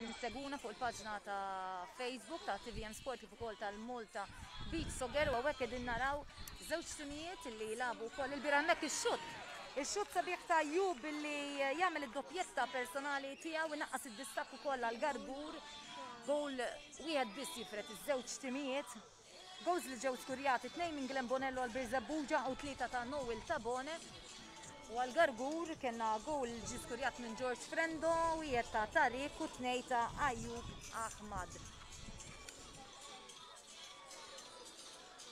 Segwuna fuq il-paġna ta' Facebook ta' TVM Sport kif ukoll tal-Malta Beach Soccer u hawnhekk qegħdin naraw żewġ timijiet li jilagħbu wkoll il-bira hemmhekk ix-xutt. Ix-xutt sabiħ ta' Ju billi jagħmel id-doppjetta personali tiegħu inaqqas id-distakk ukoll għal Gargur. Gowl wieħed biss jifred iż-żewġ timijiet. Gowls li ġew skurjati, tnejn minn Glenn Bonello għal Birżebbuġa u tlieta ta' Noel Tabone. U għal Gargur kellna gowl li ġie skurjat minn George Frendo, wieħed ta' Tarik u tnej ta' Ayub Ahmad.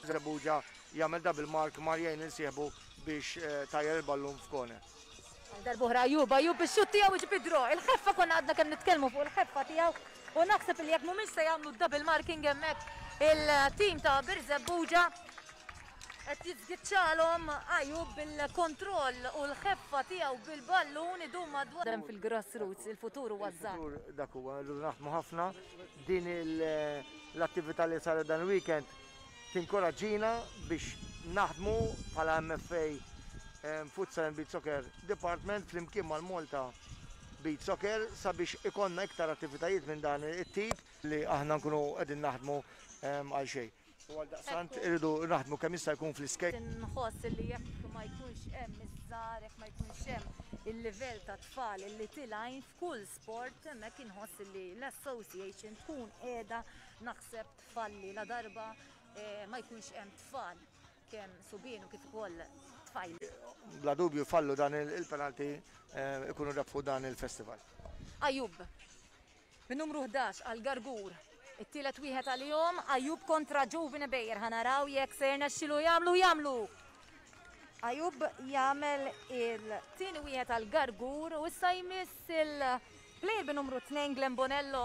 Birżebbuġa jagħmel double mark mar jgħin insieħbu biex eh, tajjar il-ballun f'kone. Għal darb'oħra Ayoub, Ayoub bix-xutt tiegħu iġib id-draw. Il-ħeffa konna għadna kemm nitkellmu fuq il-ħeffa tiegħu u naħseb li jekk mhumiex se jagħmlu d-double marking hemmhekk il-team ta' Birżebbuġa qed jiżgiċċalhom Ayoub bil-kontroll u l-ħeffa tiegħu bil-ballun idum madwar Hemm fil-grassroots, il-futur huwa ż-żgħażagħ. Il-futur dak huwa, irridu naħdmu ħafna. Din l-attività li saret dan il-weekend tinkoraġġina biex naħdmu bħala MFA Futsal and Beach Soccer Department flimkien mal-Malta Beach Soccer sabiex ikollna iktar attivitajiet minn dan it-tip li aħna nkunu qegħdin naħdmu għal xejn. U għaldaqstant irridu naħdmu kemm jista' jkun fl-iskejjel. Inħoss illi jekk ma jkunx hemm iż-żgħar, jekk ma jkunx hemm il-livell tat-tfal illi tilgħin f'kull sport, hemmhekk inħoss illi l-association tkun qiegħda naħseb tfalli ladarba ma jkunx hemm tfal kemm subien u kif ukoll tfajliet. Bla dubju fallu dan il-penalti ikunu rebħu dan il-festival. Ajub, bin numru 11 għal Gargur, it-tielet wieħed għalihom, Ajub kontra Ġuvine Bejjer ħanaraw jekk se jirnexxilu jagħmlu jagħmlu! Ajub jagħmel il-tieni wieħed għal Gargur u issa jmiss il-plejer bin numru 2 Glenn Bonello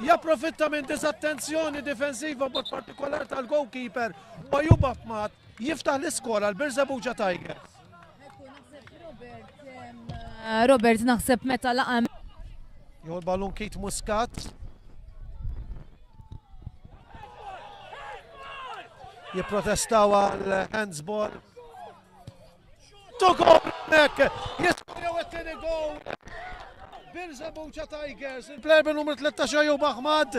Japprofitta minn disattenzjoni difensiva b'mod partikolar tal-goalkeeper u Ajuba Fmat jiftaħ l-iskor għal Birżebuġa Tigers. Eh, Robert naħseb meta laqam. Jol balun kit muskat. Jiprotestaw għal handsball. Togol nek, jiskorjaw it-tieni gol. Birżebuċa Tigers, il-pleber numru 13 Ajob Ahmad,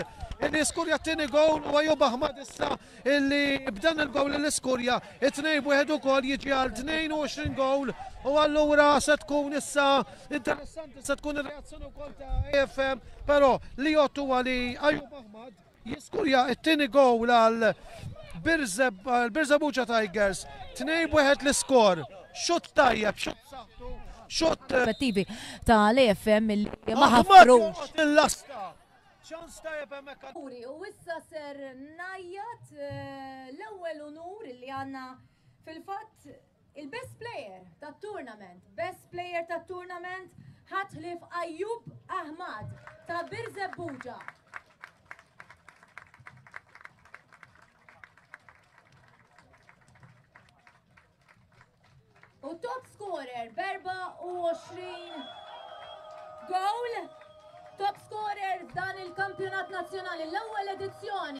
li iskorja t-tieni gol u Ajob Ahmad issa illi b'dan il-gol li iskorja it-tnej wieħed ukoll jiġi għal 22 gol u allura se tkun issa interessanti se tkun ir-reazzjoni wkoll ta' AFM, però li jottu għali Ajob Ahmad Jiskorja t-tieni gowl għal Birżebbuġa Tigers. Tnejn b'wieħed l-iskor. Xutt tajjeb, xutt b'saħħtu, xutt. Effettivi ta' l-AFM li ma ħafrux. Il-lasta. Ċans tajjeb hemmhekk. Uri u issa ser najjat eh, l-ewwel unur li għandna fil-fatt Il-best player tat-tournament, best player tat-tournament ħadd ħlief Ayyub Ahmad ta' Birżebbuġa. U top scorer b'24 goal, top scorer dan il-kampjonat nazzjonali l-ewwel edizzjoni.